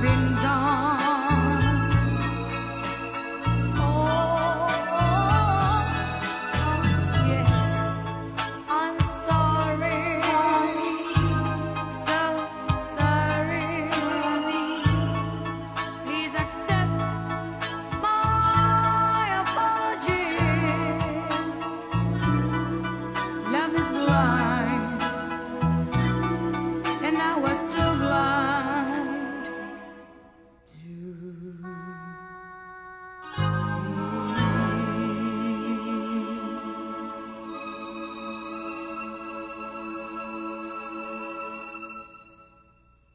been done.